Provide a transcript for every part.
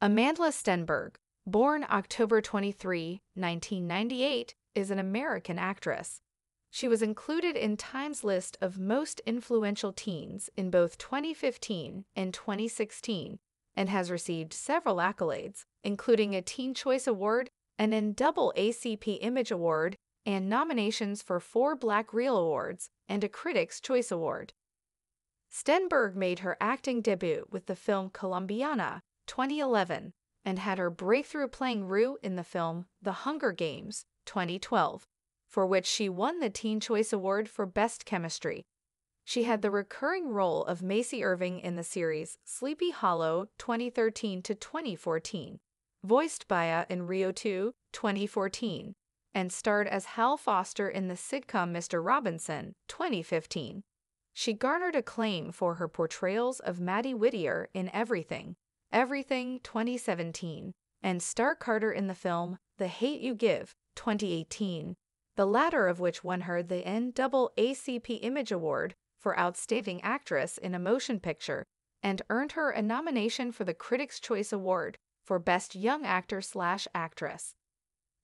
Amandla Stenberg, born October 23, 1998, is an American actress. She was included in Time's list of most influential teens in both 2015 and 2016 and has received several accolades, including a Teen Choice Award, an NAACP Image Award, and nominations for four Black Reel Awards and a Critics' Choice Award. Stenberg made her acting debut with the film Colombiana 2011 and had her breakthrough playing Rue in the film The Hunger Games 2012, for which she won the Teen Choice Award for Best Chemistry. She had the recurring role of Macy Irving in the series Sleepy Hollow 2013 to 2014, voiced Baya uh, in Rio 2 2014, and starred as Hal Foster in the sitcom Mr. Robinson 2015. She garnered acclaim for her portrayals of Maddie Whittier in Everything, Everything 2017, and Star Carter in the film The Hate You Give 2018, the latter of which won her the NAACP Image Award for Outstanding Actress in a Motion Picture and earned her a nomination for the Critics' Choice Award for Best Young Actor slash Actress.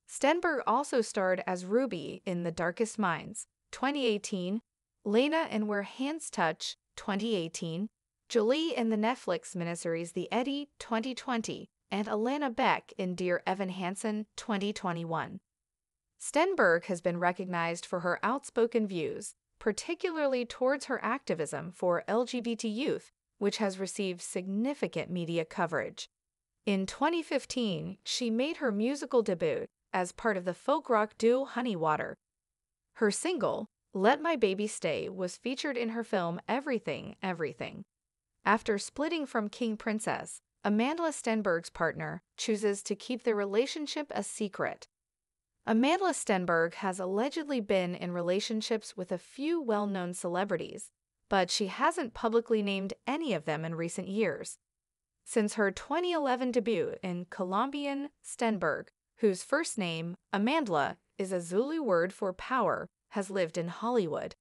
Stenberg also starred as Ruby in The Darkest Minds 2018, Lena in Where Hands Touch 2018, Jolie in the Netflix miniseries The Eddy 2020, and Alana Beck in Dear Evan Hansen 2021. Stenberg has been recognized for her outspoken views, particularly towards her activism for LGBT youth, which has received significant media coverage. In 2015, she made her musical debut as part of the folk rock duo Honeywater. Her single, Let My Baby Stay, was featured in her film Everything, Everything. After splitting from King Princess, Amandla Stenberg's partner chooses to keep their relationship a secret. Amandla Stenberg has allegedly been in relationships with a few well known celebrities, but she hasn't publicly named any of them in recent years. Since her 2011 debut in Colombiana Stenberg, whose first name, Amandla, is a Zulu word for power, has lived in Hollywood.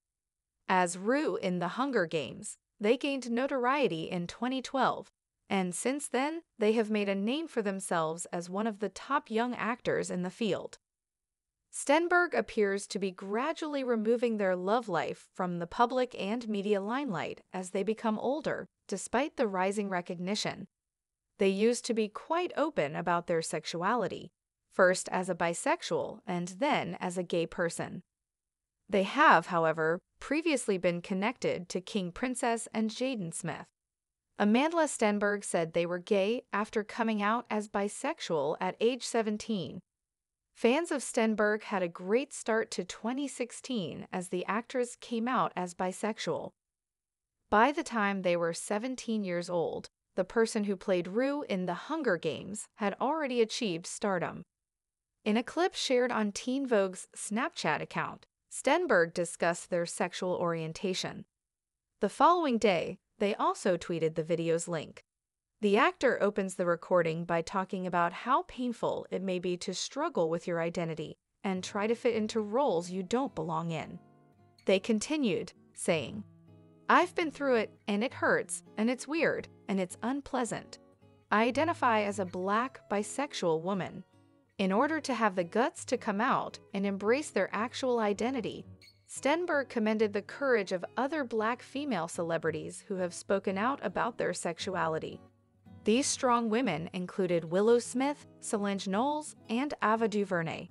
As Rue in The Hunger Games, they gained notoriety in 2012, and since then, they have made a name for themselves as one of the top young actors in the field. Stenberg appears to be gradually removing their love life from the public and media limelight as they become older, despite the rising recognition. They used to be quite open about their sexuality, first as a bisexual and then as a gay person. They have, however, previously been connected to King Princess and Jaden Smith. Amandla Stenberg said they were gay after coming out as bisexual at age 17. Fans of Stenberg had a great start to 2016 as the actress came out as bisexual. By the time they were 17 years old, the person who played Rue in The Hunger Games had already achieved stardom. In a clip shared on Teen Vogue's Snapchat account, Stenberg discussed their sexual orientation. The following day, they also tweeted the video's link. The actor opens the recording by talking about how painful it may be to struggle with your identity and try to fit into roles you don't belong in. They continued, saying, I've been through it, and it hurts, and it's weird, and it's unpleasant. I identify as a black bisexual woman. In order to have the guts to come out and embrace their actual identity, Stenberg commended the courage of other black female celebrities who have spoken out about their sexuality. These strong women included Willow Smith, Solange Knowles, and Ava DuVernay.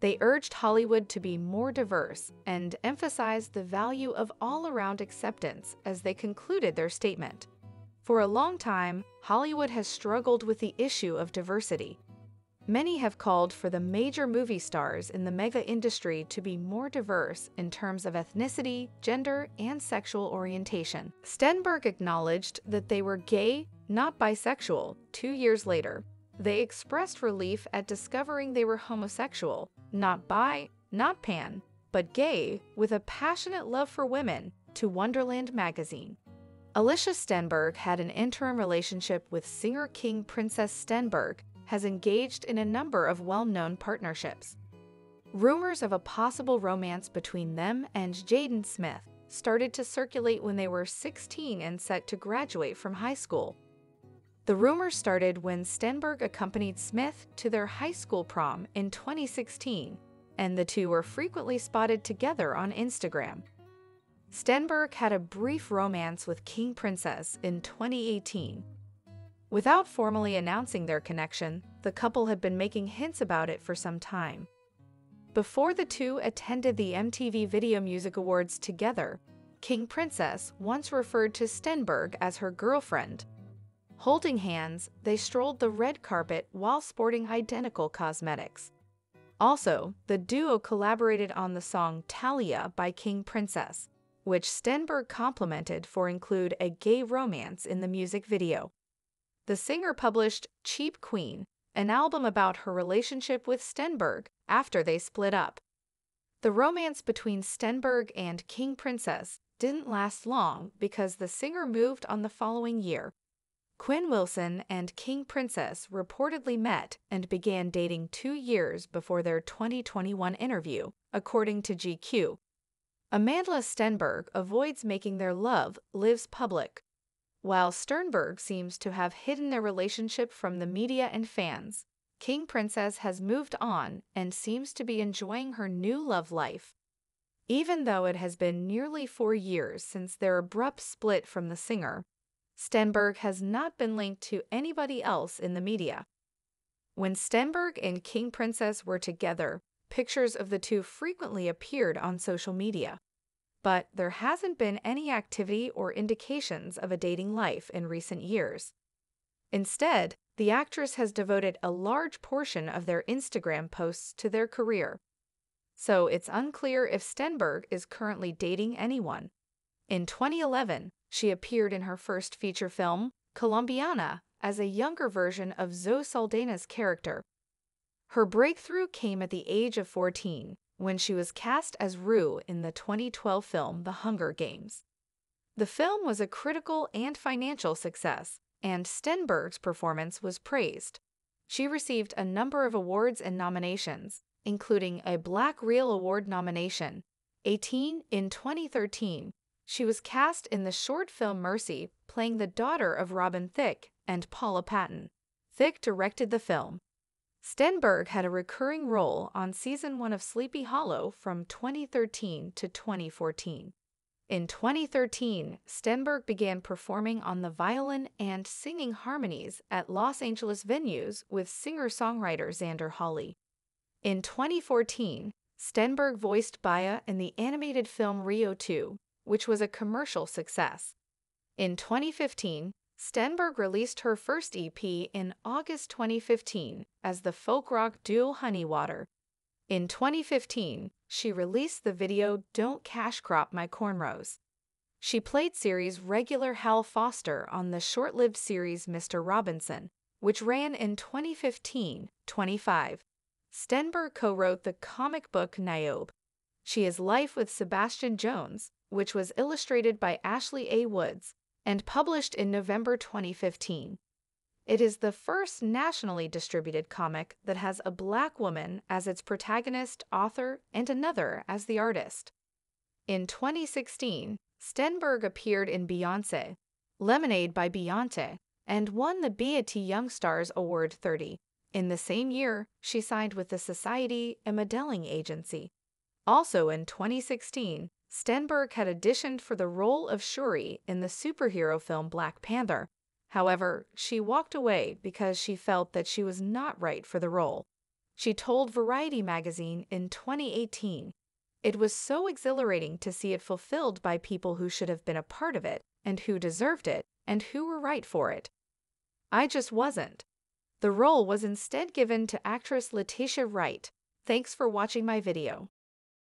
They urged Hollywood to be more diverse and emphasized the value of all around acceptance as they concluded their statement. For a long time, Hollywood has struggled with the issue of diversity. Many have called for the major movie stars in the mega industry to be more diverse in terms of ethnicity, gender, and sexual orientation. Stenberg acknowledged that they were gay, not bisexual, two years later. They expressed relief at discovering they were homosexual, not bi, not pan, but gay, with a passionate love for women, to Wonderland magazine. Alicia Stenberg had an interim relationship with singer king Princess Stenberg has engaged in a number of well known partnerships. Rumors of a possible romance between them and Jaden Smith started to circulate when they were 16 and set to graduate from high school. The rumor started when Stenberg accompanied Smith to their high school prom in 2016, and the two were frequently spotted together on Instagram. Stenberg had a brief romance with King Princess in 2018. Without formally announcing their connection, the couple had been making hints about it for some time. Before the two attended the MTV Video Music Awards together, King Princess once referred to Stenberg as her girlfriend Holding hands, they strolled the red carpet while sporting identical cosmetics. Also, the duo collaborated on the song Talia by King Princess, which Stenberg complimented for include a gay romance in the music video. The singer published Cheap Queen, an album about her relationship with Stenberg after they split up. The romance between Stenberg and King Princess didn't last long because the singer moved on the following year Quinn Wilson and King Princess reportedly met and began dating two years before their 2021 interview, according to GQ. Amandla Stenberg avoids making their love lives public, while Stenberg seems to have hidden their relationship from the media and fans. King Princess has moved on and seems to be enjoying her new love life. Even though it has been nearly four years since their abrupt split from the singer, Stenberg has not been linked to anybody else in the media. When Stenberg and King Princess were together, pictures of the two frequently appeared on social media. But there hasn't been any activity or indications of a dating life in recent years. Instead, the actress has devoted a large portion of their Instagram posts to their career. So it's unclear if Stenberg is currently dating anyone. In 2011, she appeared in her first feature film, Colombiana, as a younger version of Zoe Saldana's character. Her breakthrough came at the age of 14 when she was cast as Rue in the 2012 film The Hunger Games. The film was a critical and financial success, and Stenberg's performance was praised. She received a number of awards and nominations, including a Black Reel Award nomination, 18 in 2013 she was cast in the short film Mercy, playing the daughter of Robin Thicke and Paula Patton. Thicke directed the film. Stenberg had a recurring role on season one of Sleepy Hollow from 2013 to 2014. In 2013, Stenberg began performing on the violin and singing harmonies at Los Angeles venues with singer songwriter Zander Hawley. In 2014, Stenberg voiced Baya in the animated film Rio 2, which was a commercial success. In 2015, Stenberg released her first EP in August 2015 as the folk rock duo Honeywater. In 2015, she released the video Don't Cash Crop My Cornrows. She played series regular Hal Foster on the short lived series Mr. Robinson, which ran in 2015 25. Stenberg co wrote the comic book Niobe. She is Life with Sebastian Jones, which was illustrated by Ashley A. Woods and published in November 2015. It is the first nationally distributed comic that has a black woman as its protagonist, author, and another as the artist. In 2016, Stenberg appeared in Beyonce, Lemonade by Beyonce, and won the BET Young Stars Award 30. In the same year, she signed with the Society, a modeling agency. Also in 2016, Stenberg had auditioned for the role of Shuri in the superhero film Black Panther. However, she walked away because she felt that she was not right for the role. She told Variety magazine in 2018, It was so exhilarating to see it fulfilled by people who should have been a part of it, and who deserved it, and who were right for it. I just wasn't. The role was instead given to actress Letitia Wright. Thanks for watching my video.